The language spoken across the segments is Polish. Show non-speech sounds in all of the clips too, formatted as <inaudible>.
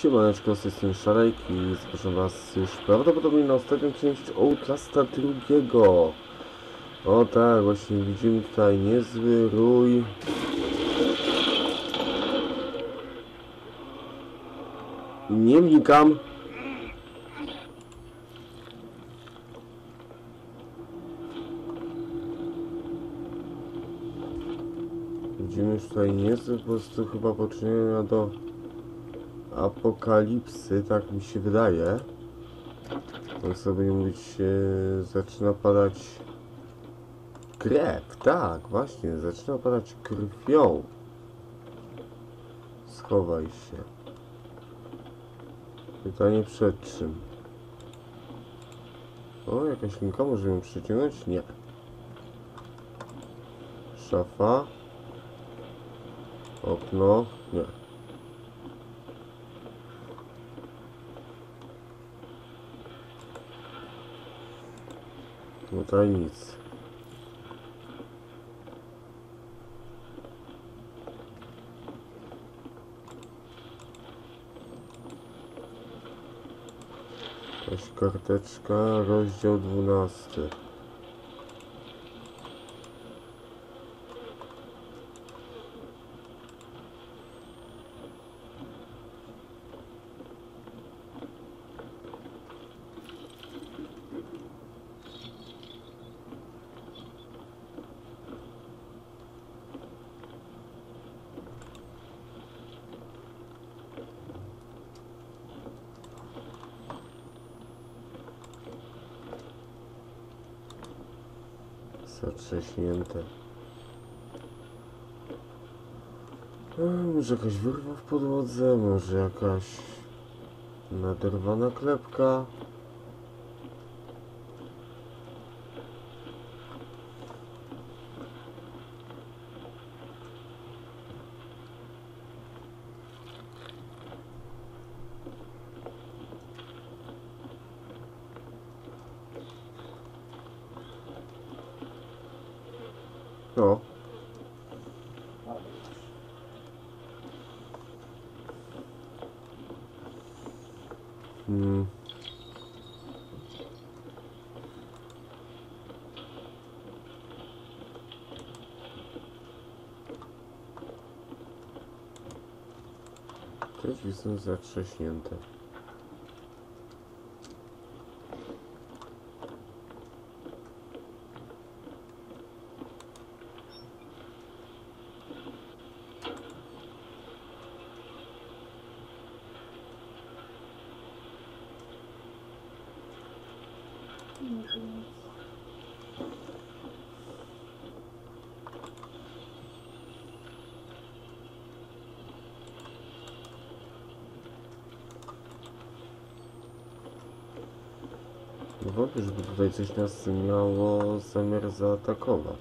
Siemaneczko, z strony Szarek i zapraszam was już prawdopodobnie na ostatnią część Outlasta drugiego. O tak, właśnie widzimy tutaj niezły rój. Nie wnikam. Widzimy już tutaj niezły po prostu chyba poczynienia do apokalipsy, tak mi się wydaje. Jak sobie mówić, e, zaczyna padać krew, tak, właśnie, zaczyna padać krwią. Schowaj się. Pytanie przed czym? O, jakaś linka, możemy przyciągnąć? Nie. Szafa. Okno? Nie. Tutaj nic. Jakaś karteczka, rozdział 12. Zatrześnięte. A, może jakaś wyrwa w podłodze, może jakaś naderwana klepka. No. Hmm. Drzwi są zatrzaśnięte. No coś nas miało zamiar zaatakować.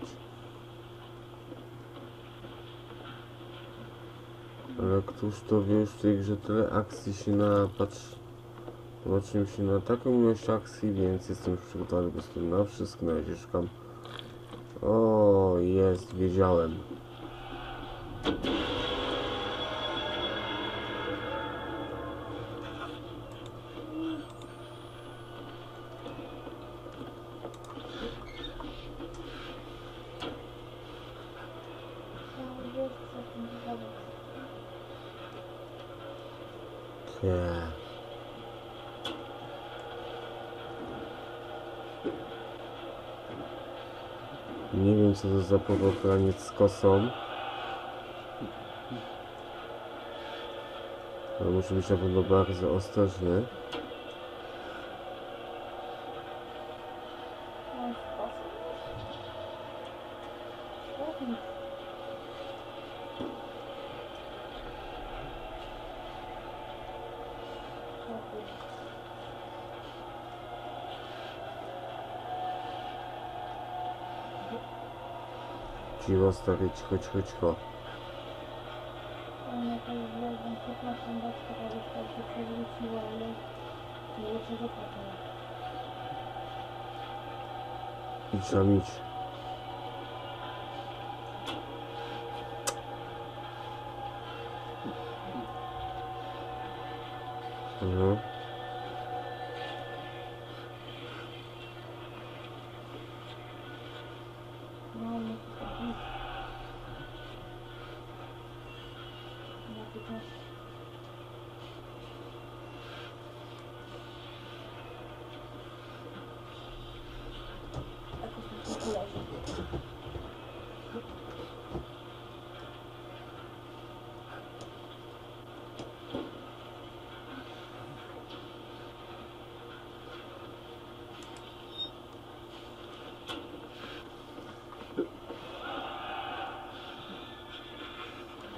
Ale któż to wie, już tyle akcji się napatrzy. Zobaczyłem się na taką ilość akcji, więc jestem już przygotowany po prostu na wszystko, na razie szukam. O, jest, wiedziałem. Nie. Nie wiem co to za z kosą. Ale muszę być na pewno bardzo ostrożny. просто речь хоч-хоч-хоч.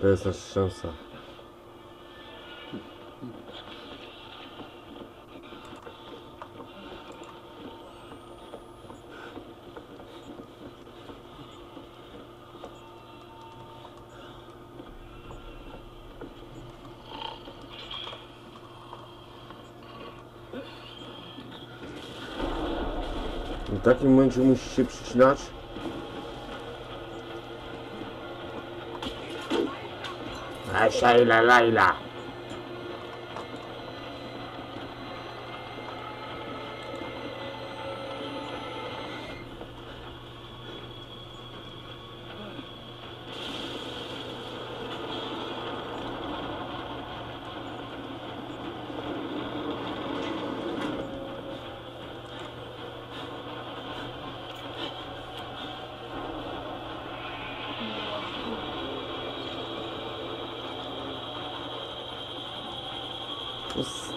Jest nasza szansa. W takim momencie musisz. 是啦，来啦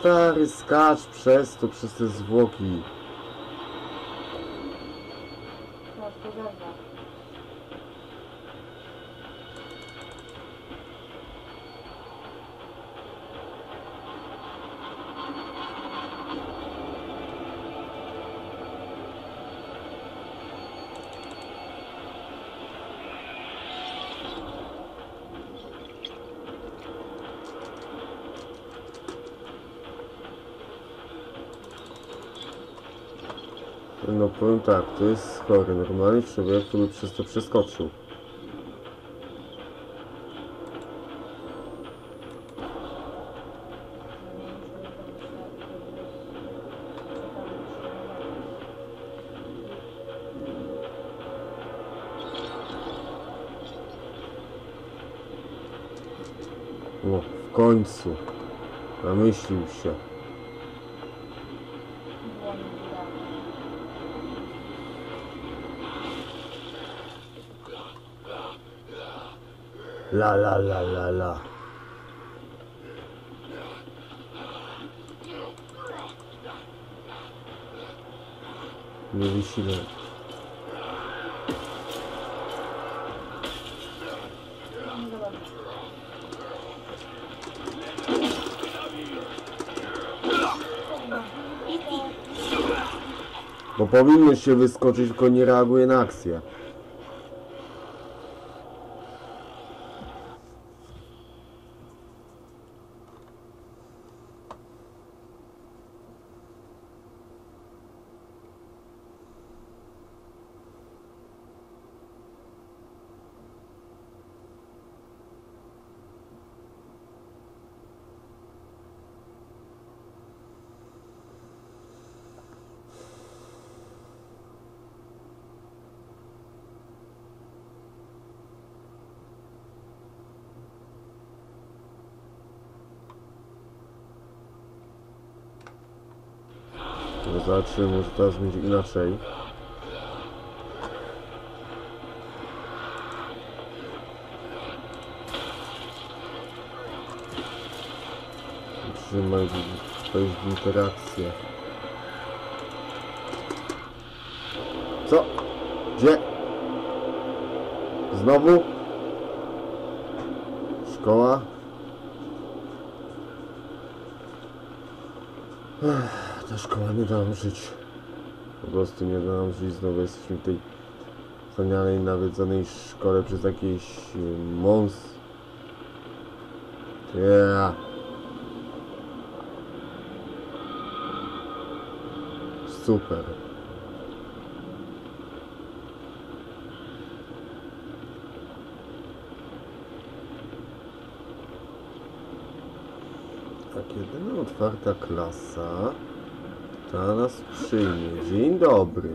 stary, skacz przez to, przez te zwłoki. No, to dobra. No powiem tak, to jest chory. Normalny człowiek, który przez to przeskoczył. No, w końcu. Namyślił się. Było mi widać. La la la la la. Nie dobra. Bo powinno się wyskoczyć, tylko nie reaguje na akcję. Zobaczymy, może teraz będzie inaczej. Trzymaj, wejść w interakcję. Co? Gdzie? Znowu? Szkoła? Ech, ta szkoła nie da nam żyć. Po prostu nie da nam żyć. Znowu jesteśmy w tej wspaniałej, nawiedzonej szkole przez jakiś y, mąs. Yeah. Super. Tak, jedyna otwarta klasa, ta nas przyjmie. Dzień dobry.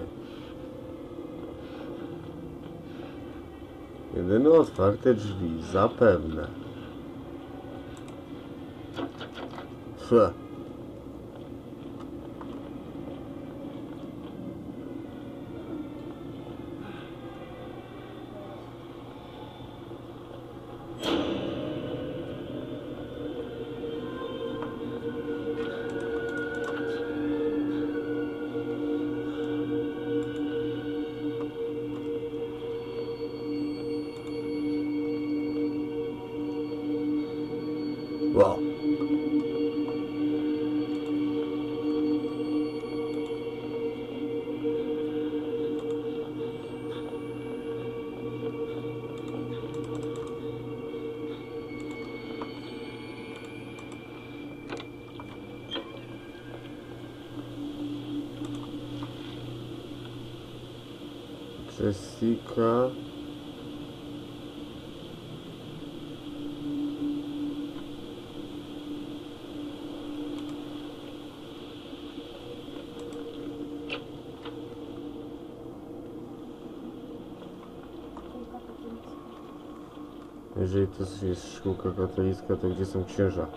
Jedyne otwarte drzwi, zapewne. Fe. Wow. Jessica. Jeżeli to jest szkółka katolicka, to gdzie są księża?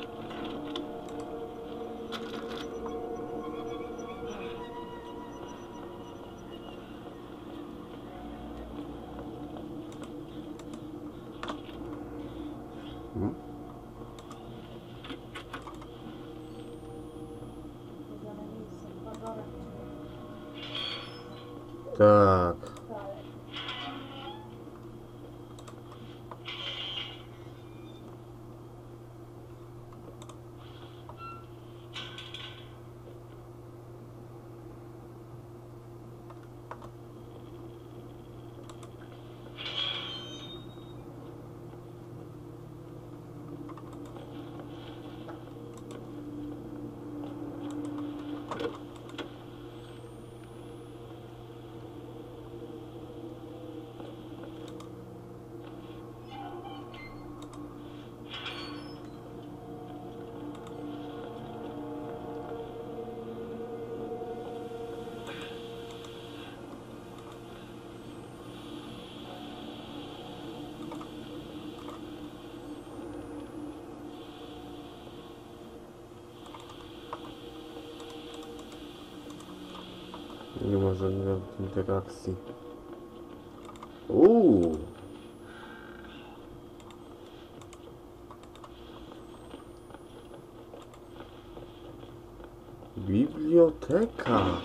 Good God.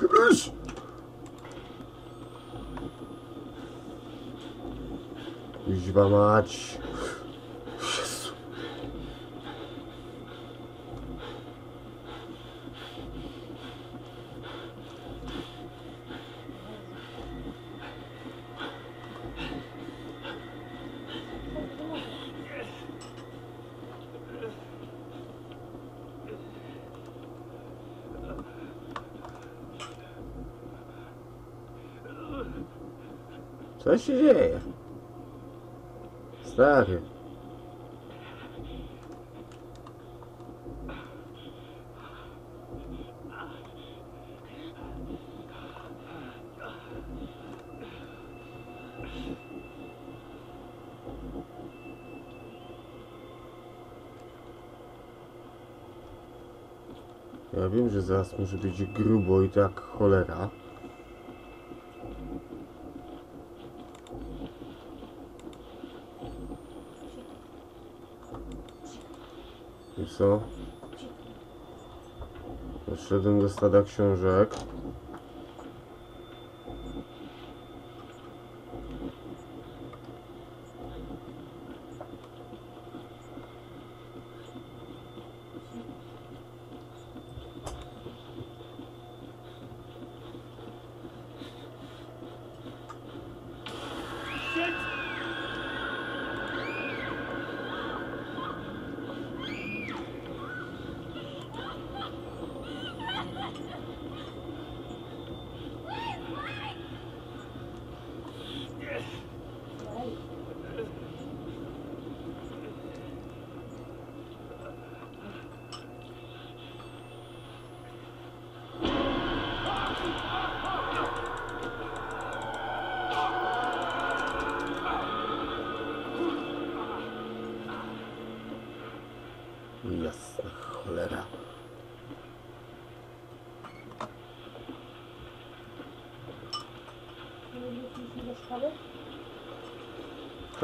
Yes. Kuźwa mać. Co się dzieje? Stary. Ja wiem, że zaraz może być grubo i tak cholera. Co? Poszedłem do stada książek.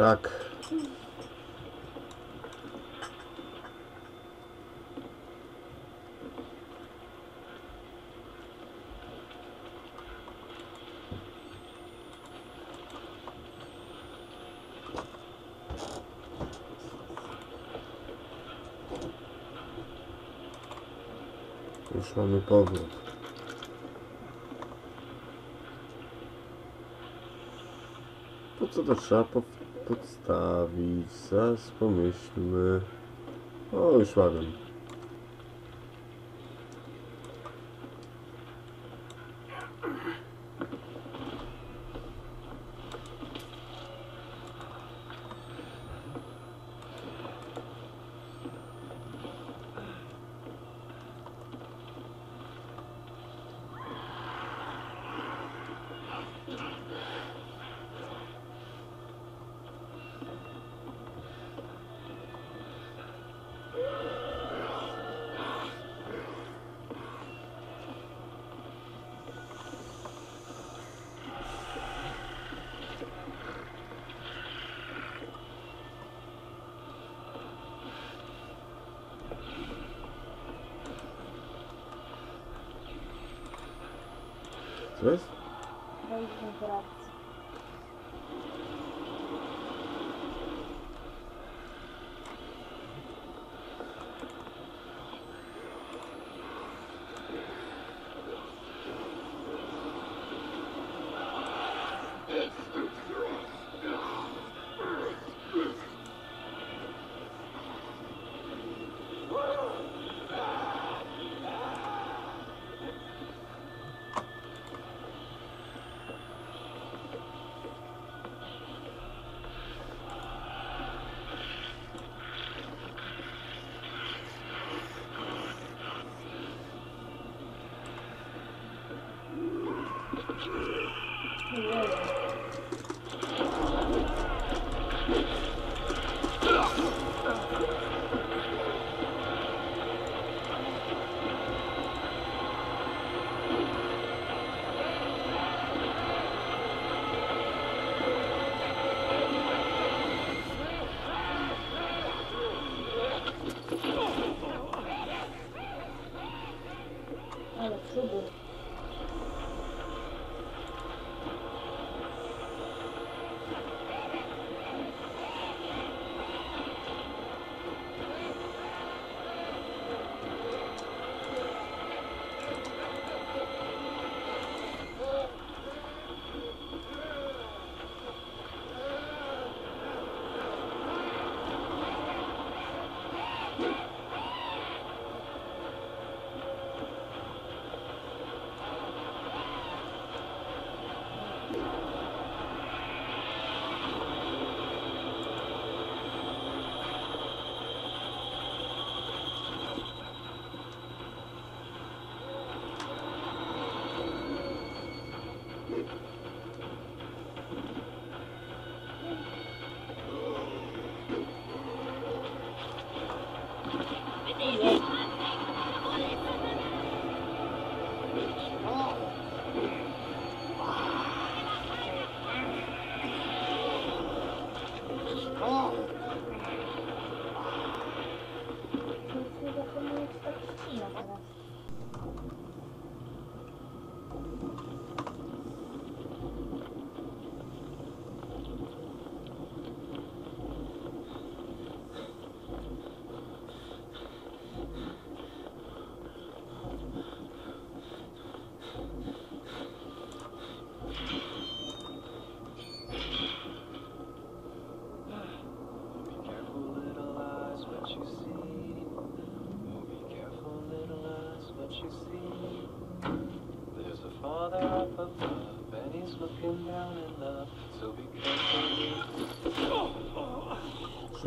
tak. Już mamy powrót. Po co to trzeba? Po podstawić. Zaraz pomyślmy. O, już ładnie.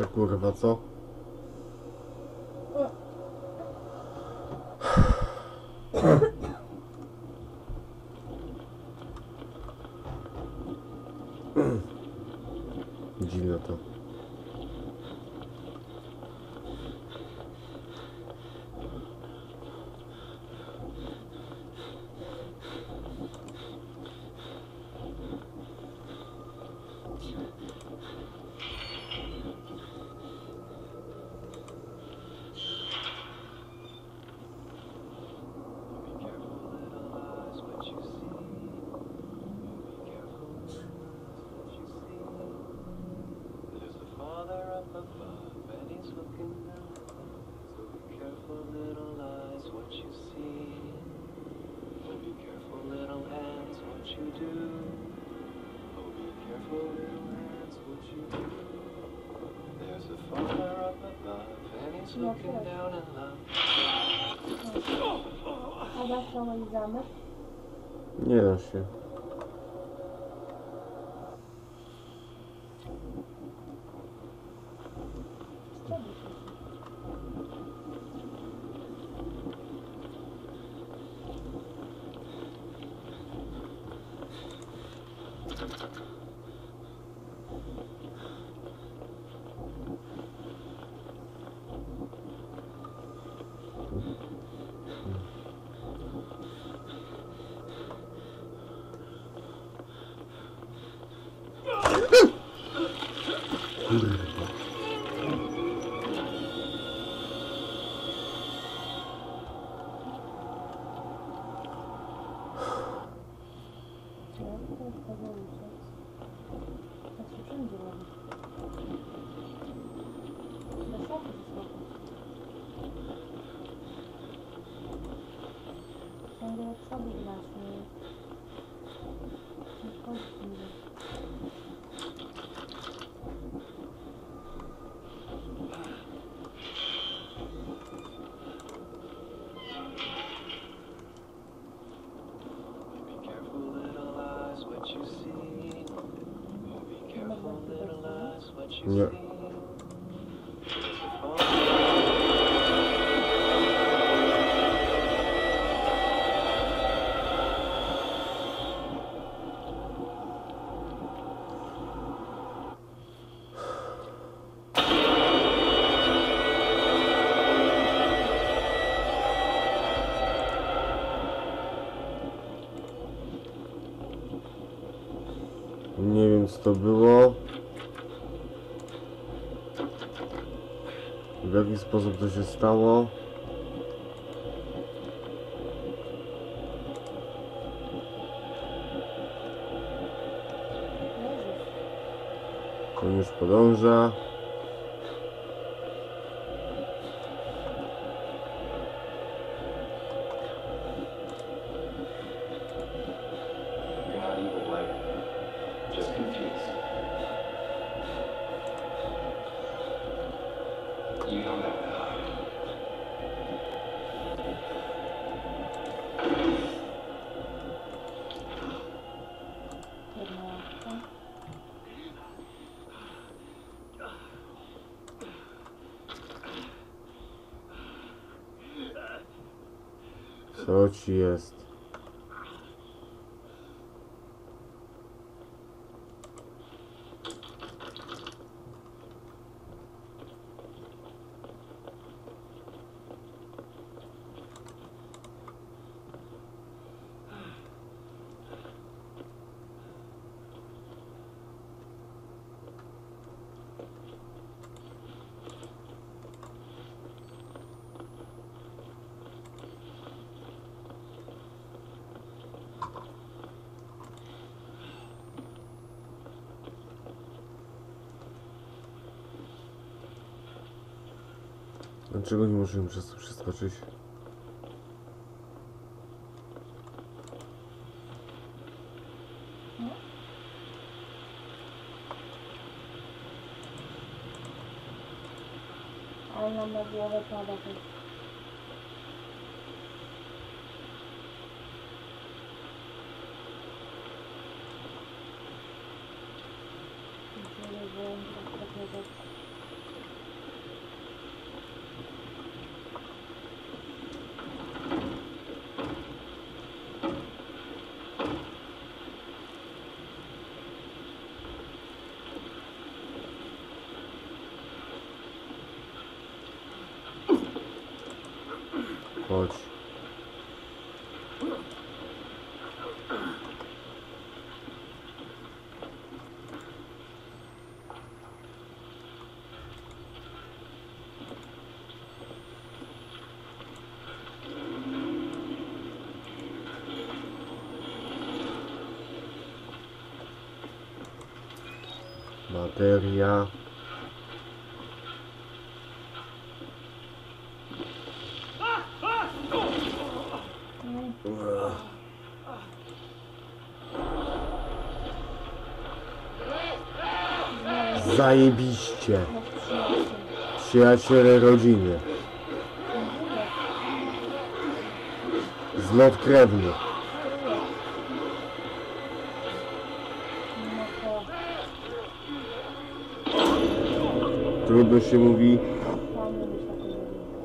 kurwa, co? A dasz na mój zamek? Nie da się. Się Mm-hmm. Да. Невинс добивал. jaki sposób to się stało. Koń już podąża. Yes. Dlaczego nie możemy przez to przeskoczyć? Ale mam na głowę pada Pode. Materia. Zajebiście. Przyjaciele rodziny. Zlot krewny. No Trudno się mówi. fajnie mieć takie rodzinki.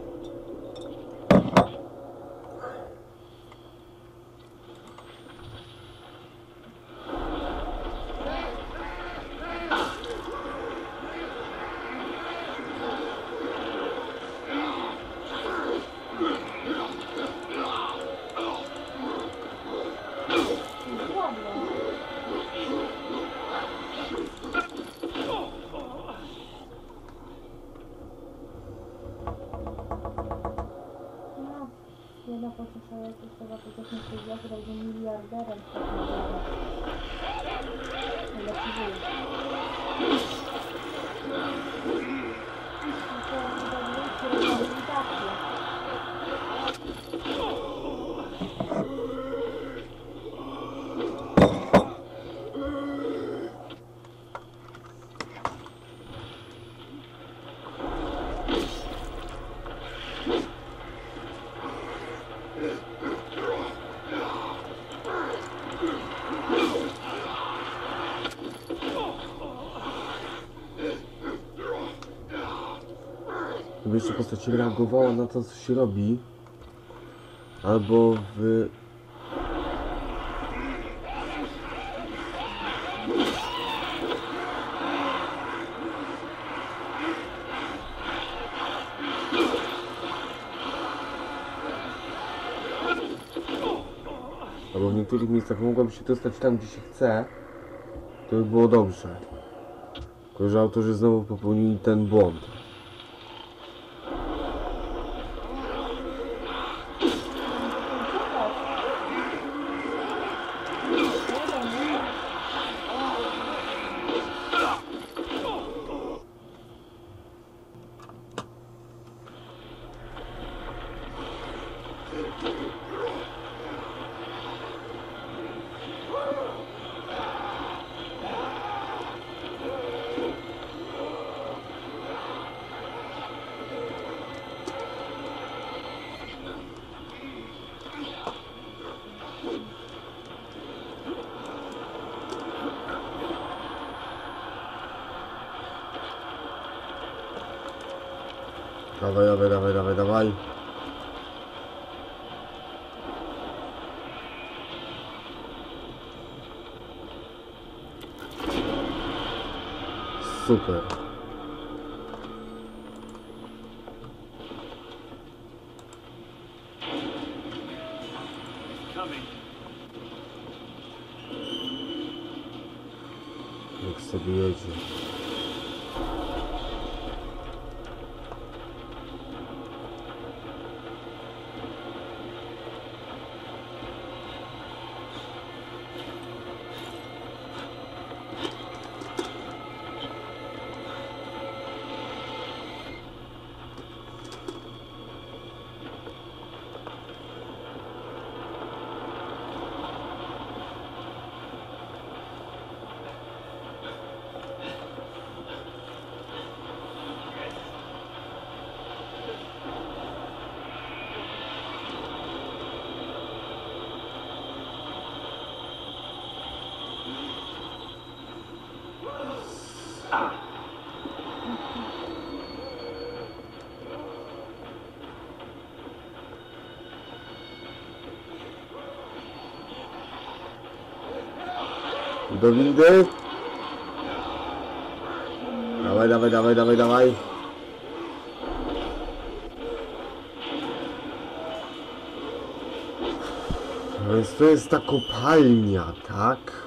Ładnie. No, jedna pocieszająca sprawa to też myślę, że ja chyba będę miliarderem w takim razie. Najlepszy żyje. No to dobrze, rehabilitację. Postać reagowała na to, co się robi. Albo w... Albo w niektórych miejscach mogłaby się dostać tam, gdzie się chce, to by było dobrze. Tylko, że autorzy znowu popełnili ten błąd. Do windy. Dawaj, dawaj, dawaj, dawaj, dawaj. To jest ta kopalnia, tak?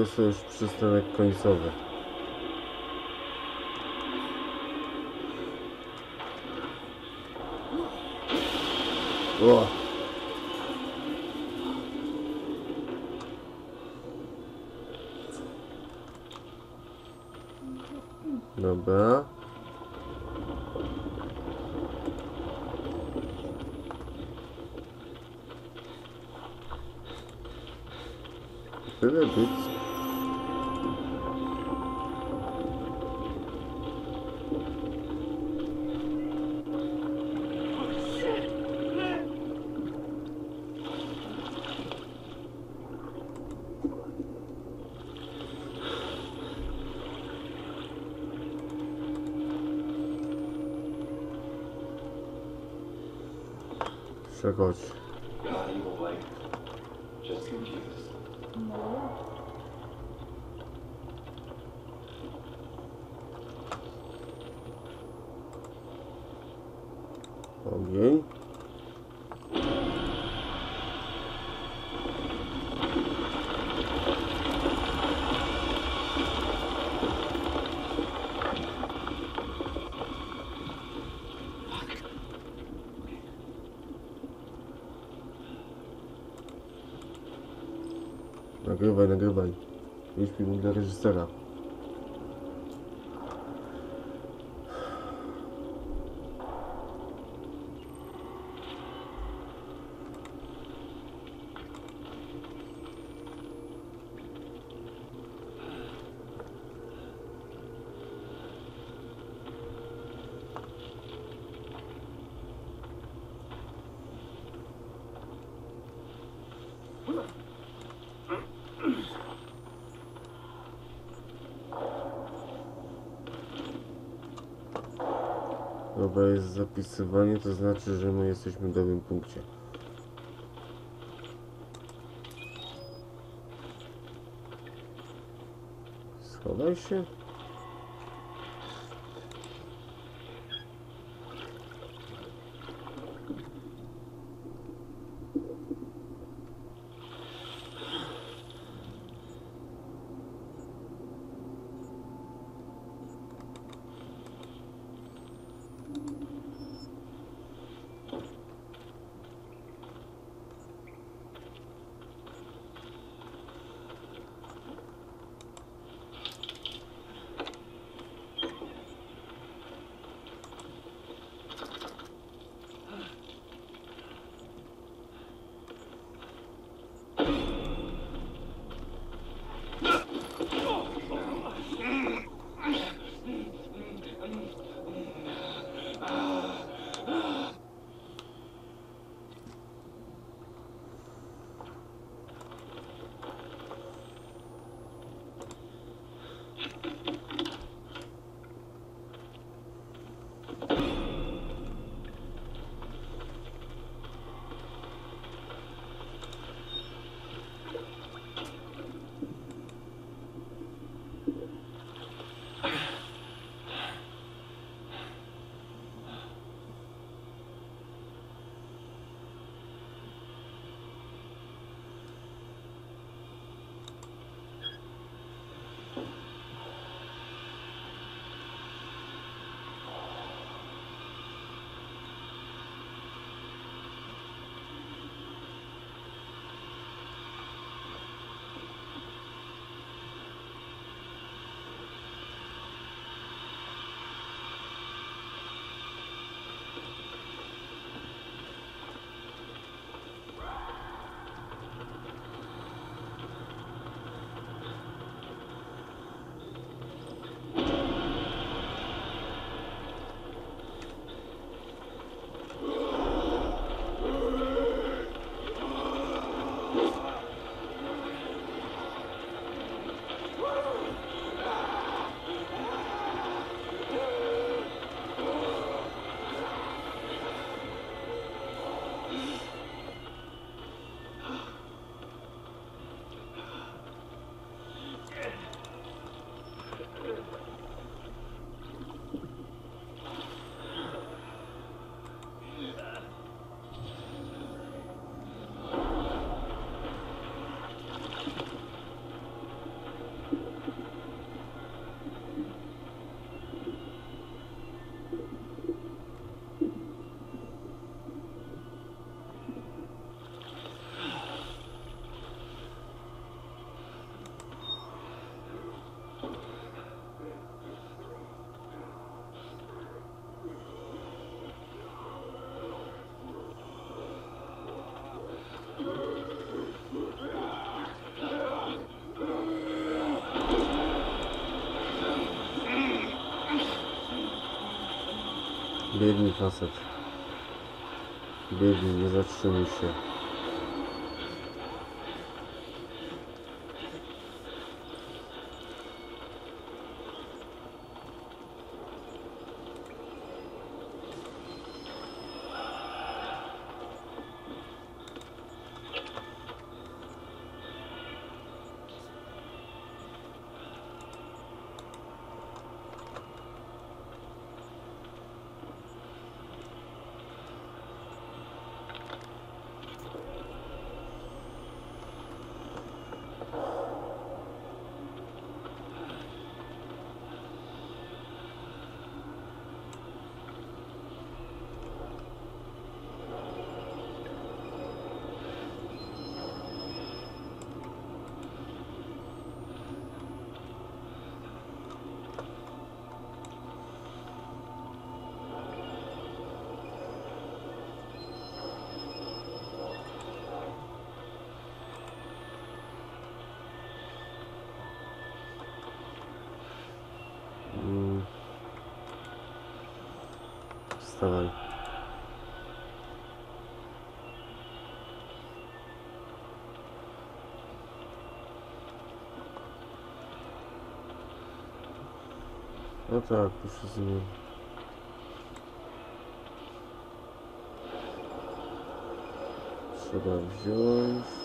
Jest już przystanek końcowy. O! Dobra. Tyle być. koç. gravei. Este filme ainda é registrará. Dobra, jest zapisywanie, to znaczy, że my jesteśmy w dobrym punkcie. Schowaj się. бедный фасад. Бедный незащищенный еще Ну так, пусть извини. Сюда взялась.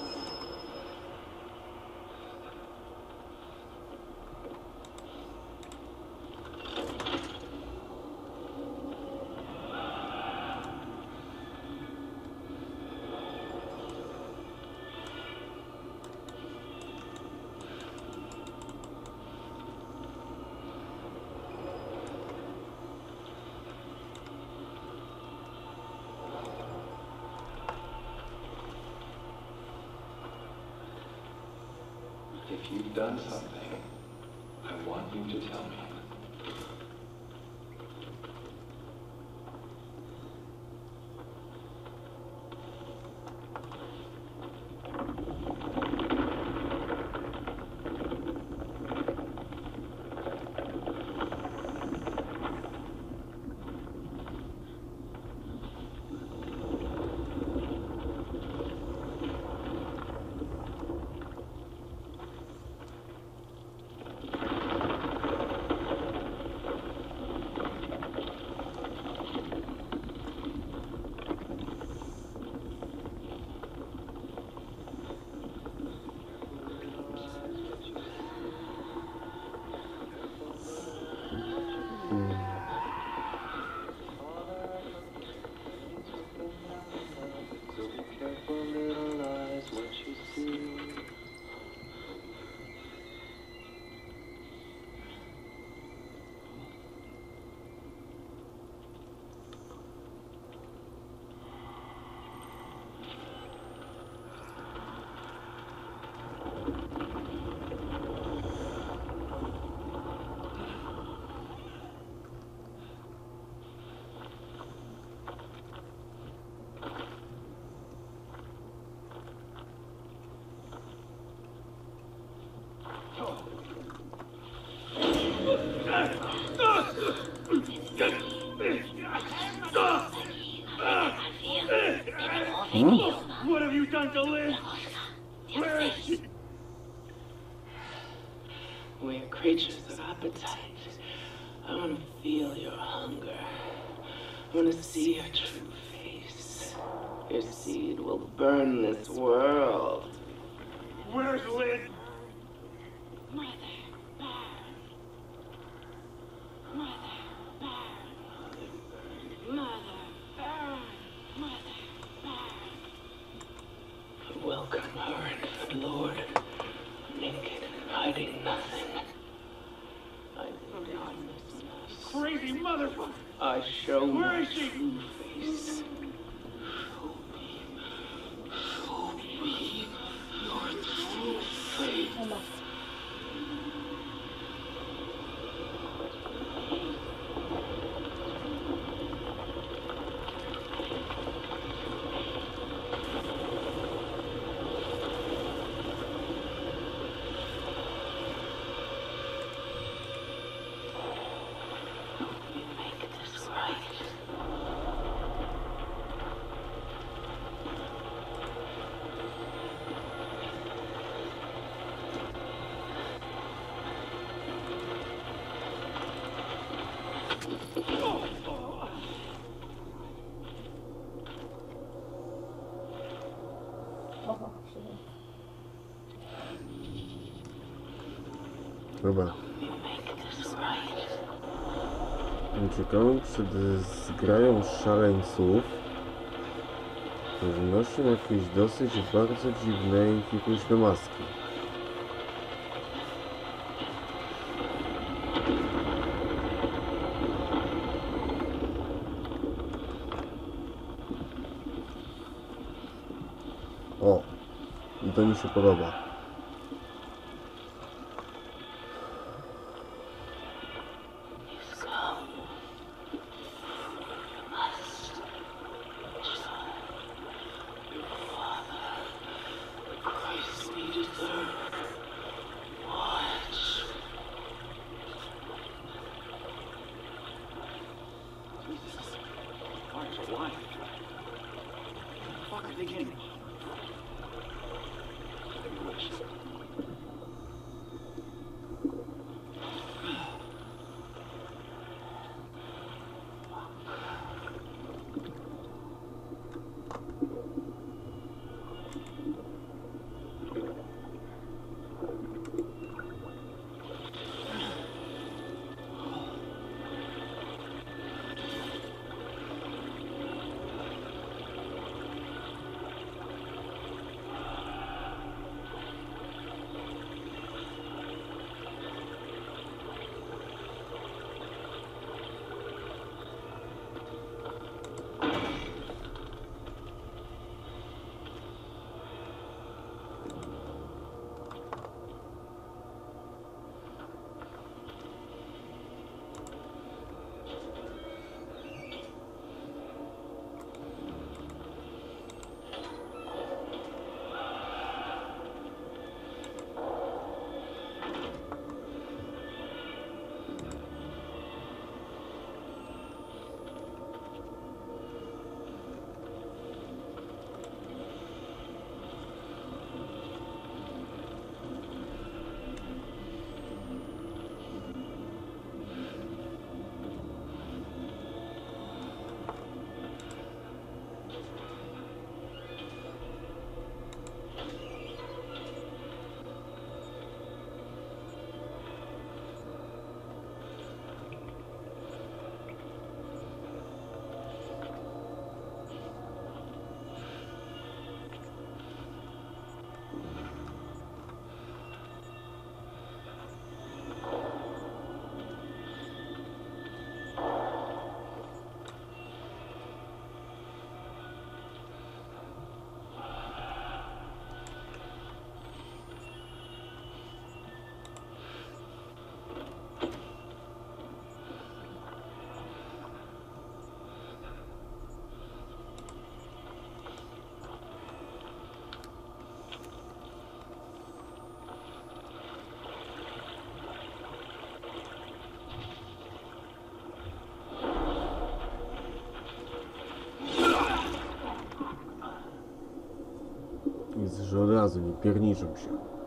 If you've done something, I want you to tell me. Oho, przyjdzie. Dobra. Uciekamy przed zgrają szaleńców, którzy noszą jakieś dosyć bardzo dziwne i fikuśne maski. su. наказываний перниживших.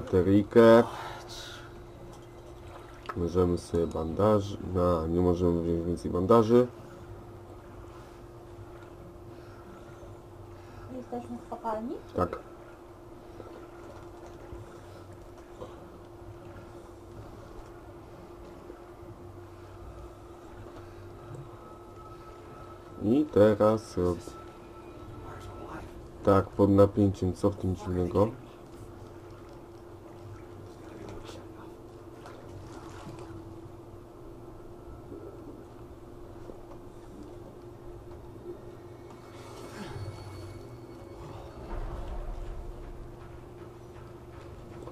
Bateryjkę. Bierzemy sobie bandaż. No, nie możemy wziąć więcej bandaży. Jesteśmy w kopalni? Tak. I teraz. Tak, pod napięciem, co w tym dziwnego?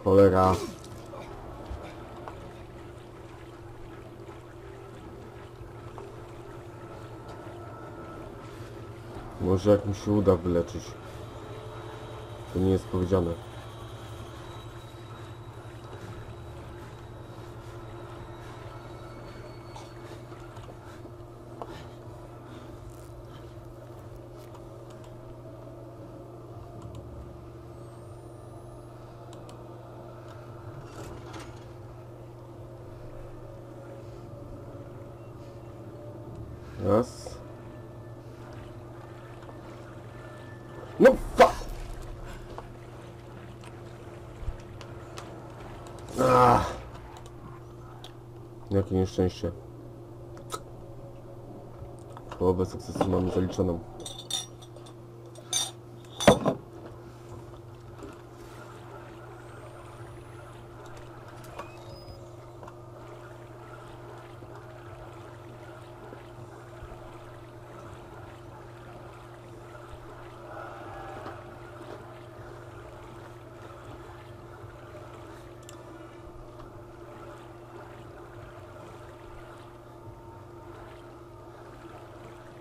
Cholera. Może jak mi się uda wyleczyć. To nie jest powiedziane. Jakie nieszczęście. Połowę sukcesu mamy zaliczoną.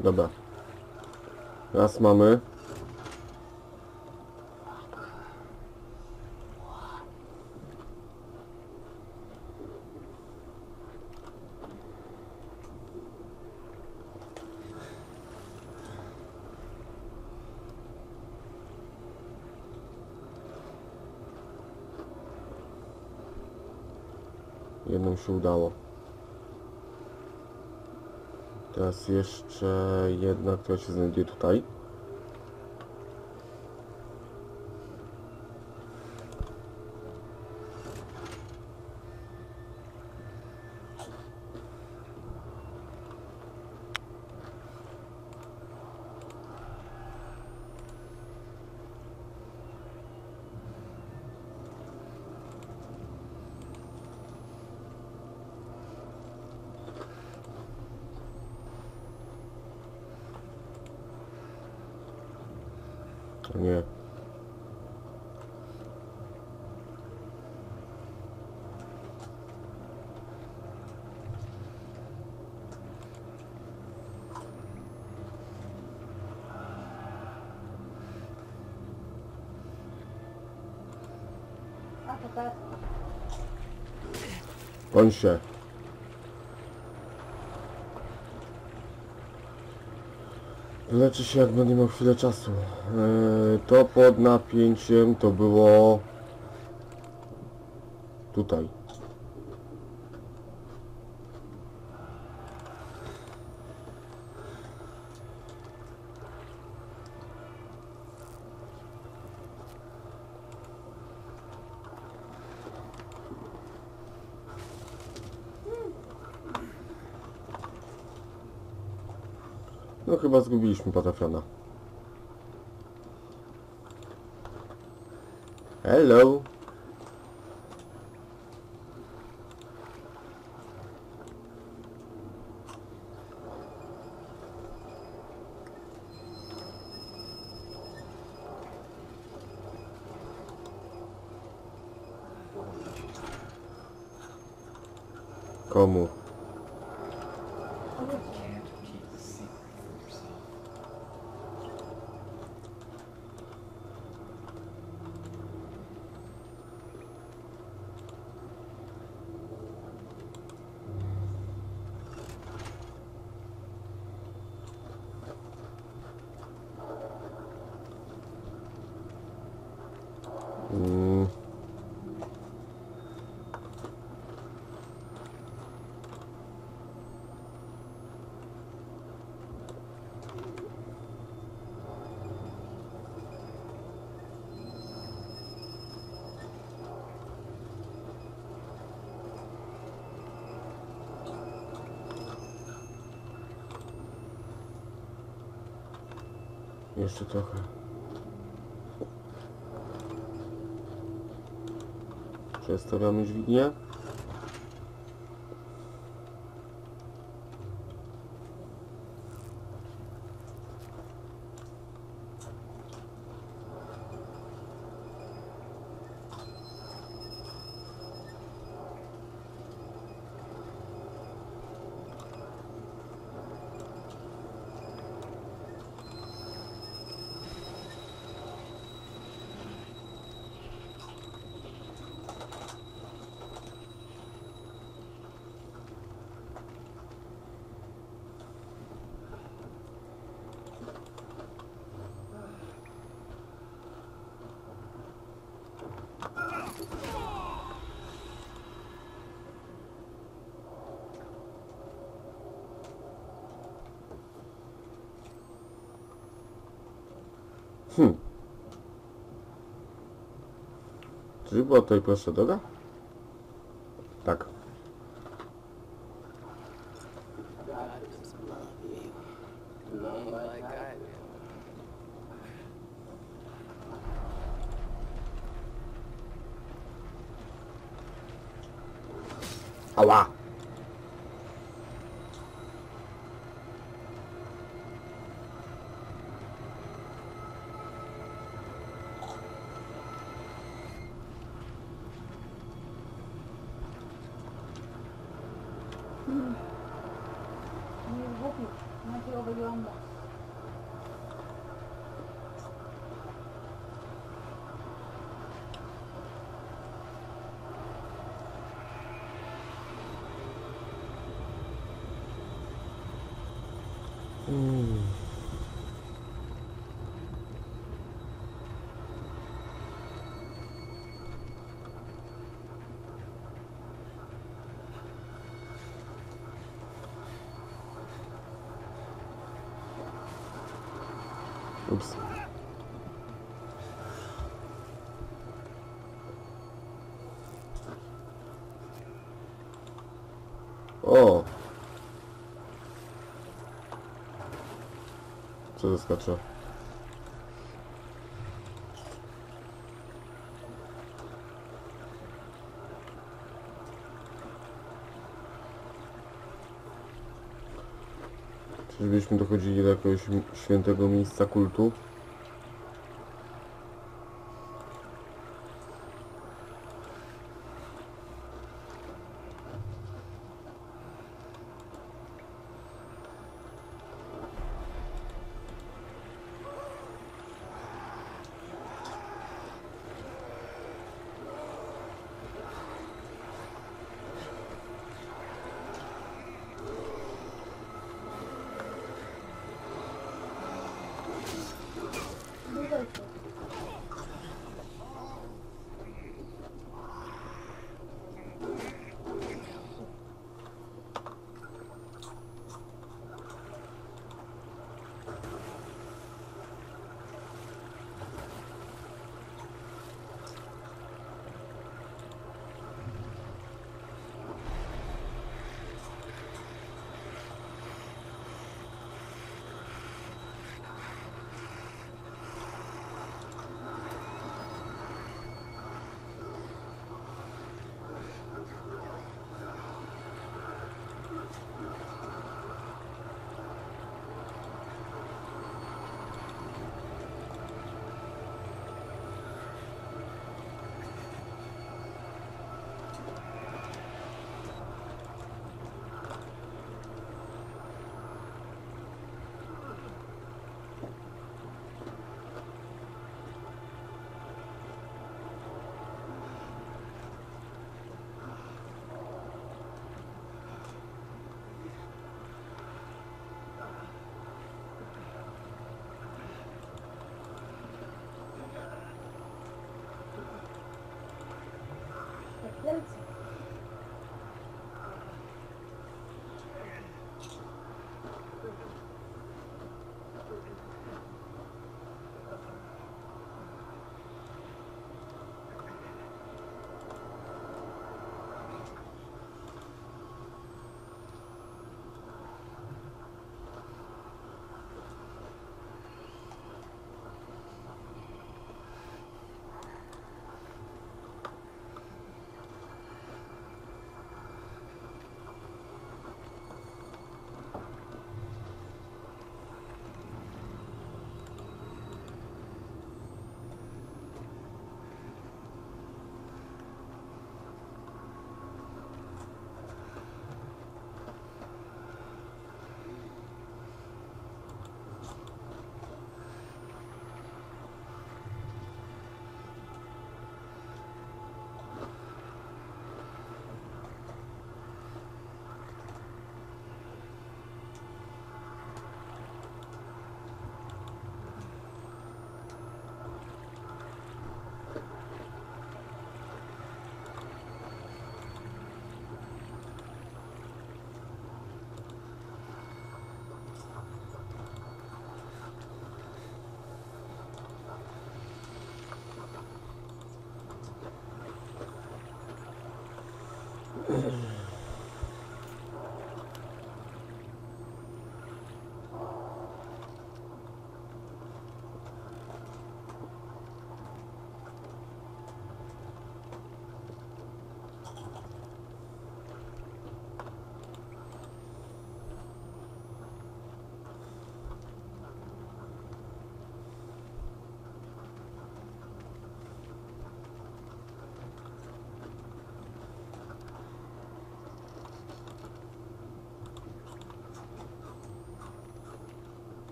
Dobra. Mamy. Jedną się udało. Teraz jeszcze jedna, która się znajduje tutaj. O Nie. A to teraz Koń się. Leczy się jak będę miał chwilę czasu. Eee, to pod napięciem to było... Tutaj. No chyba zgubiliśmy patafiana. Hello. stawiamy dźwignię Hmm. Czy była tutaj prosta droga? Tak. God just love you. Love like I do. Ała! Nie jest głupi. Inaczej to wygląda. Mm. Ups. O! Co zaskacza? Czyżbyśmy dochodzili do jakiegoś świętego miejsca kultu?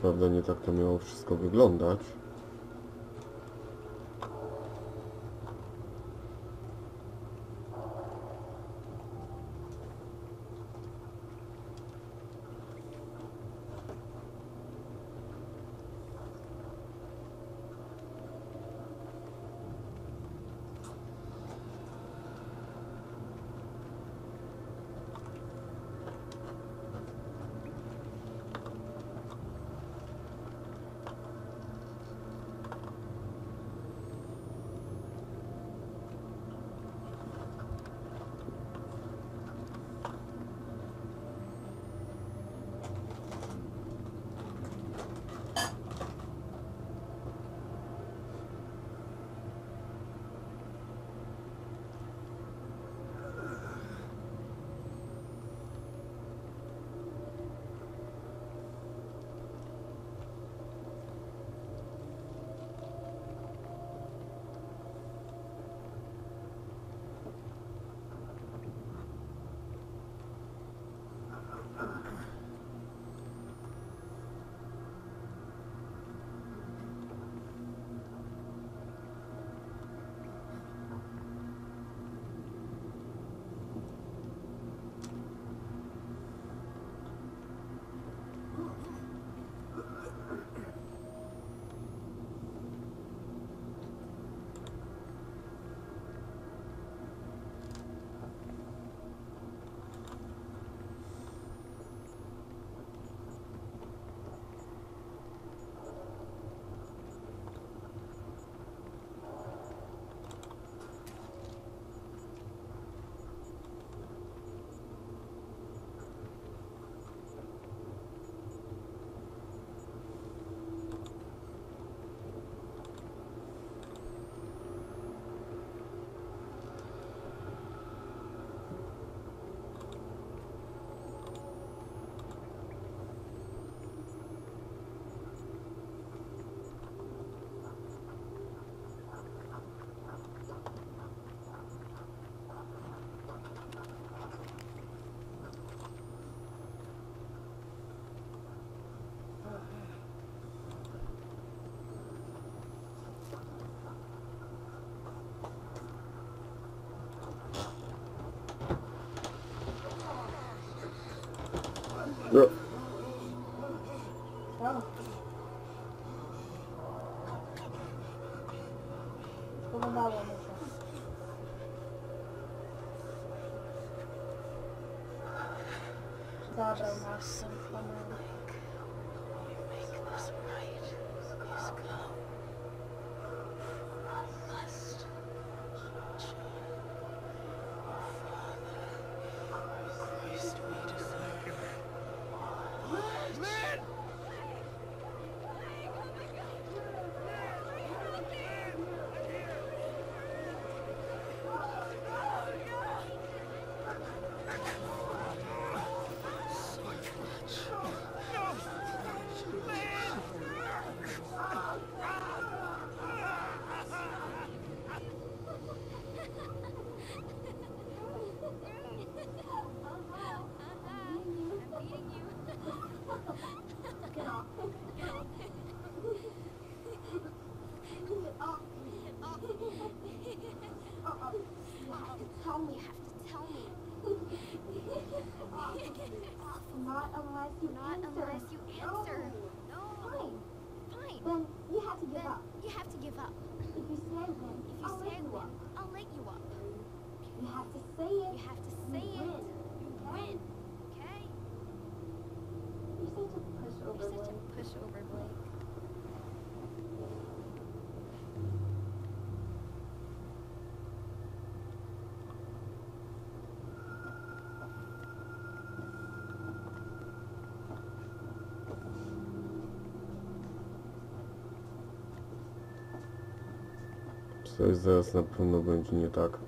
Prawda nie tak to miało wszystko wyglądać. Have to give up. you have to give up. If you say then, If you I'll say let you win, up. I'll let you up. You have to say it. You have to say it. win. You win. Okay? You're such a pushover. You're such a pushover, Blake. Coś zaraz na pewno będzie nie tak.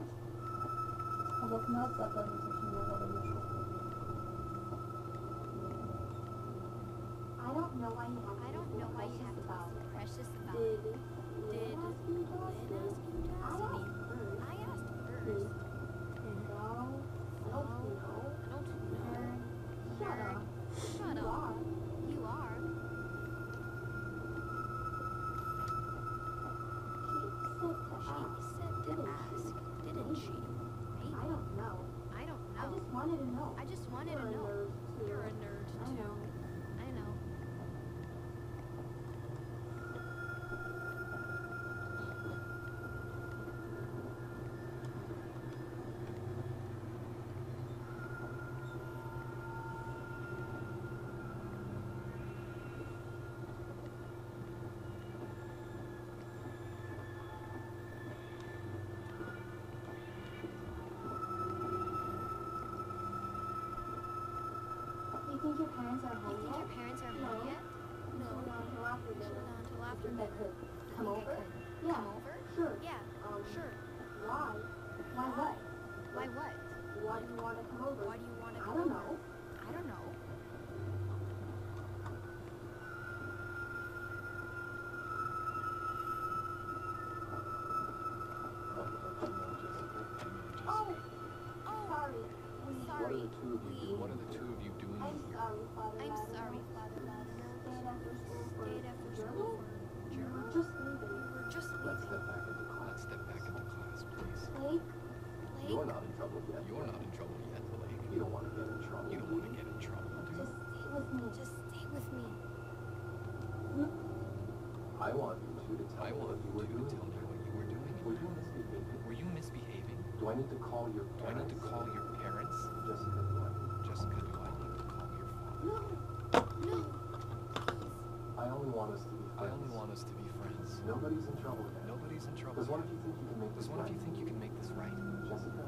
only want us to be friends. I only want us to be friends. Nobody's in trouble yet. Nobody's in trouble Because what one if you think you can make this right. one if you think you can make this right. Jessica?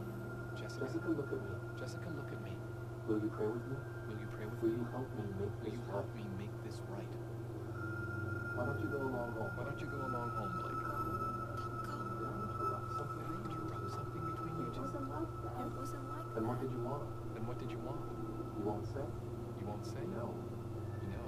Jessica? Jessica, look at me. Jessica, look at me. Will you pray with me? Will you pray with Will me? Will you help me make Will this you help me make this right? Why don't you go along home? Why don't you go along home, Blake? It wasn't like that. Then what did you want? Then what did you want? You won't say? You won't say? No.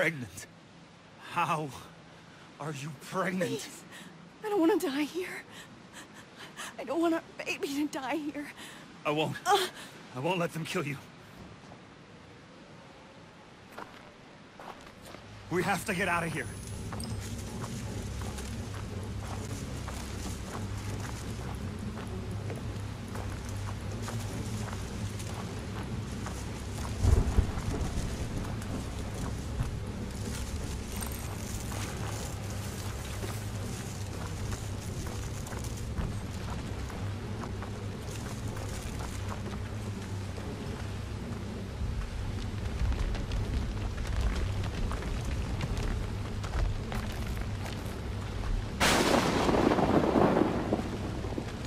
pregnant. How are you pregnant? Please. I don't want to die here. I don't want our baby to die here. I won't. I won't let them kill you. We have to get out of here.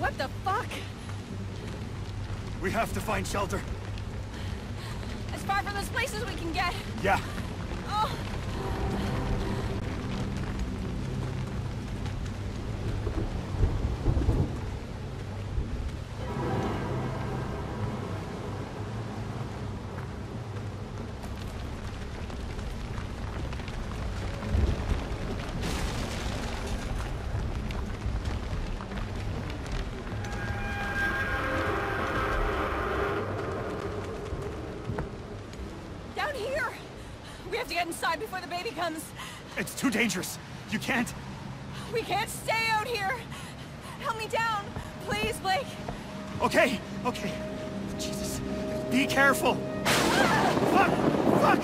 What the fuck? We have to find shelter. Inside before the baby comes. It's too dangerous. You can't. We can't stay out here. Help me down, please, Blake. Okay, okay. Jesus. Be careful. Fuck! Fuck!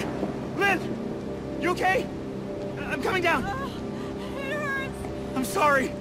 Lynn! You okay? I'm coming down. Oh, it hurts. I'm sorry.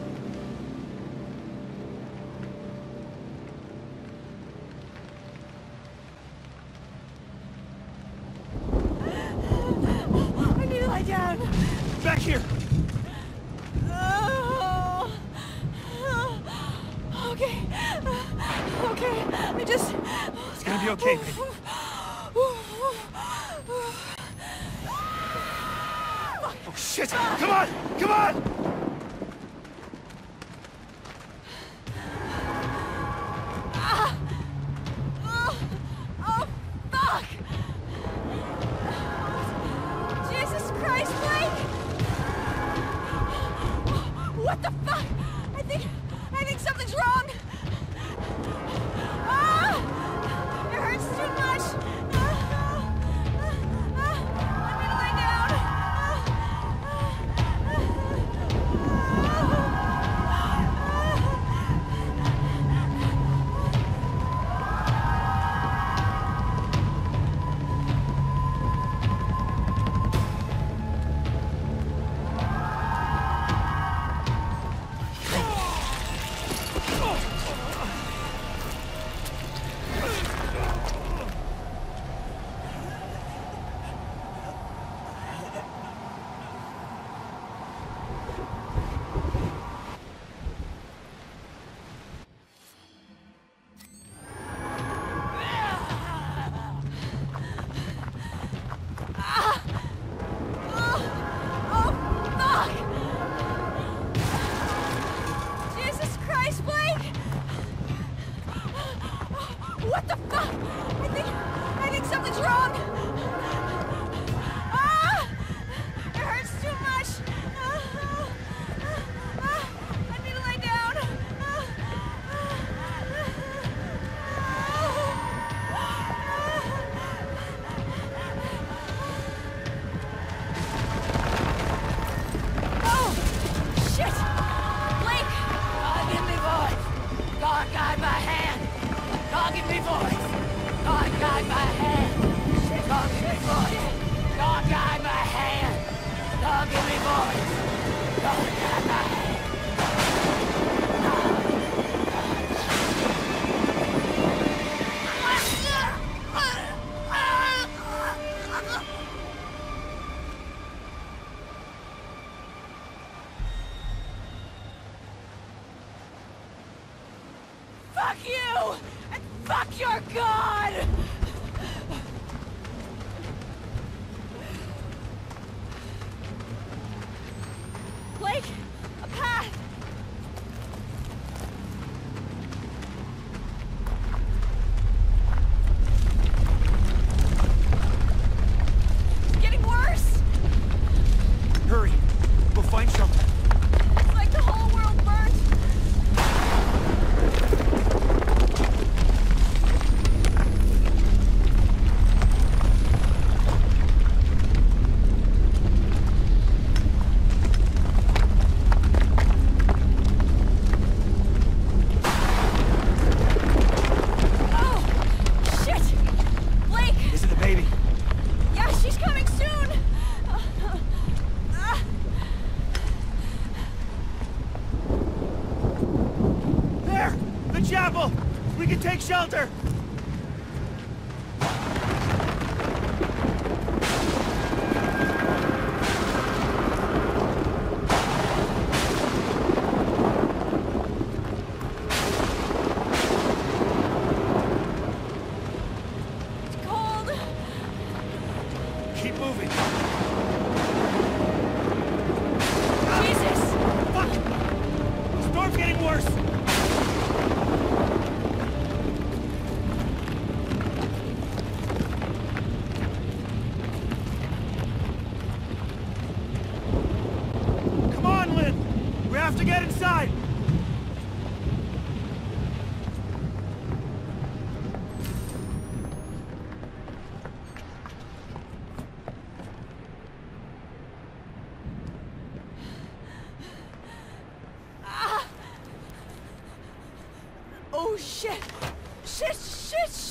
Take shelter!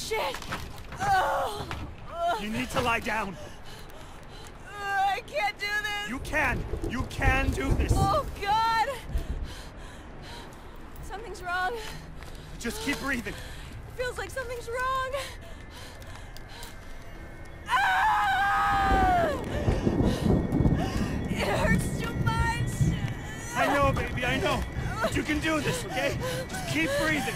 Shit! Oh, You need to lie down. I can't do this. You can! You can do this! Oh God! Something's wrong. Just keep breathing. It Feels like something's wrong. Ah! It hurts too much. I know, baby, I know. But you can do this, okay? Just keep breathing.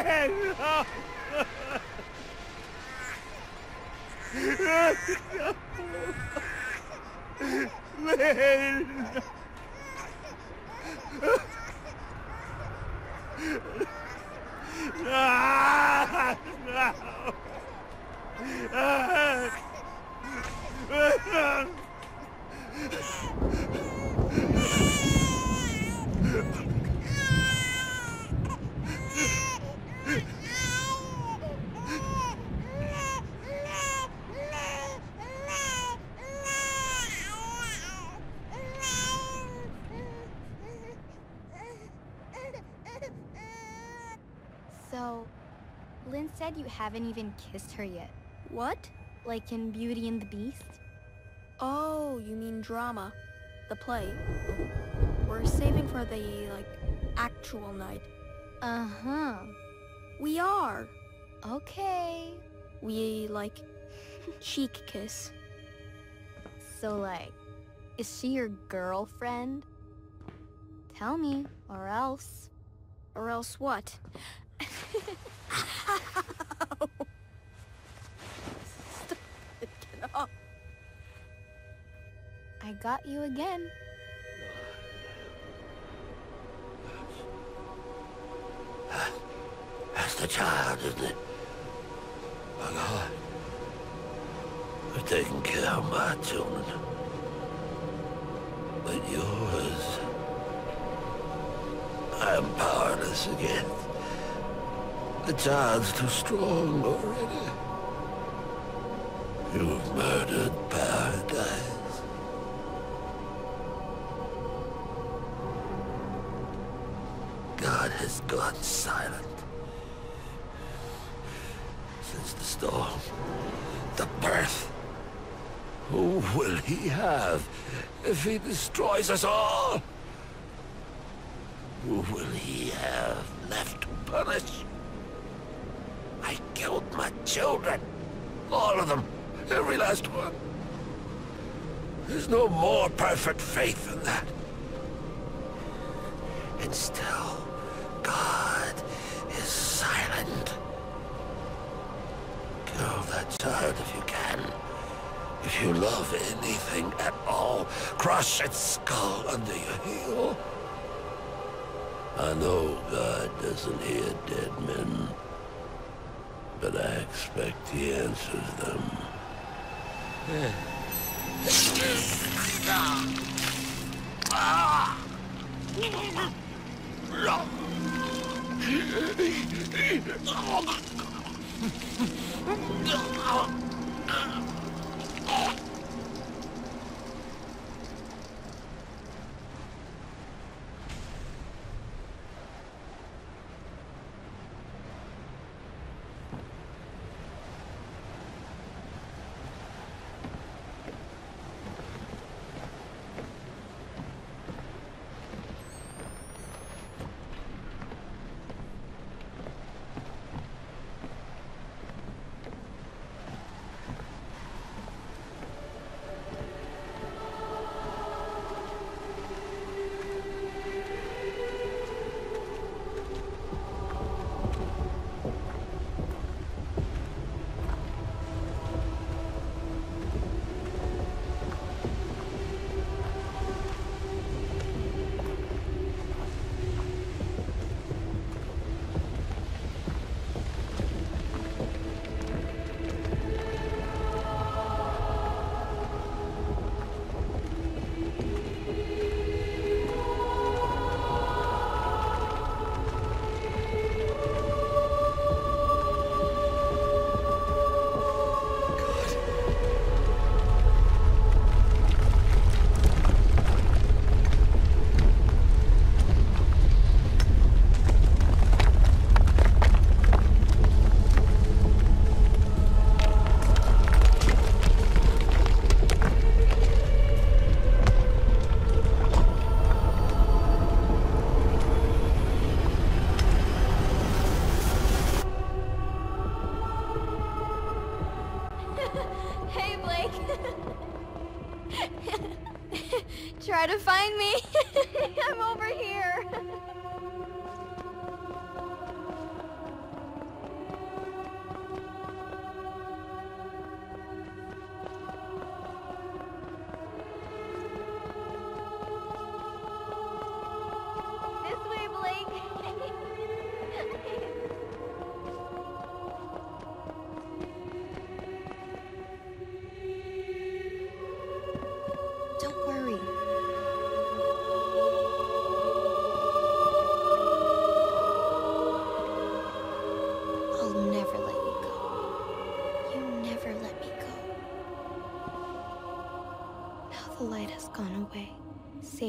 again! Oh. Ah, no! Ah. Lynn said you haven't even kissed her yet. What? Like in Beauty and the Beast? Oh, you mean drama. The play. We're saving for the, like, actual night. Uh-huh. We are. Okay. We, like, cheek kiss. So, like, is she your girlfriend? Tell me, or else. Or else what? <laughs> I got you again. That's the child, isn't it? My God. We're taking care of my children. But yours... I am powerless again. The child's too strong already. You've murdered paradise. God has gone silent. Since the storm, the birth. Who will he have if he destroys us all? Who will he have left to punish? Children. All of them. Every last one. There's no more perfect faith than that. And still, God is silent. Kill that child if you can. If you love anything at all, crush its skull under your heel. I know God doesn't hear dead men, but I expect he answers them. hey, <laughs> <laughs>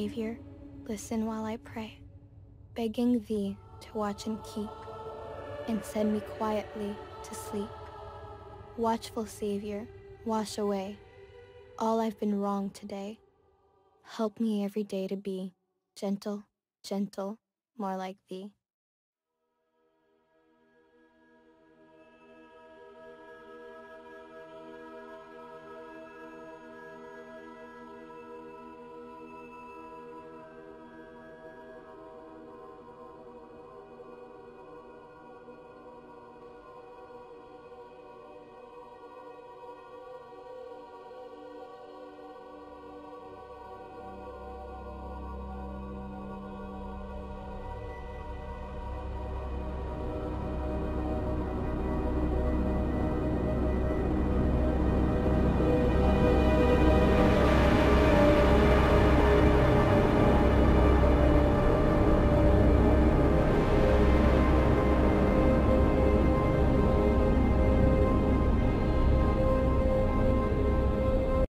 Savior, listen while I pray, begging thee to watch and keep, and send me quietly to sleep. Watchful Savior, wash away all I've been wrong today. Help me every day to be gentle, gentle, more like thee.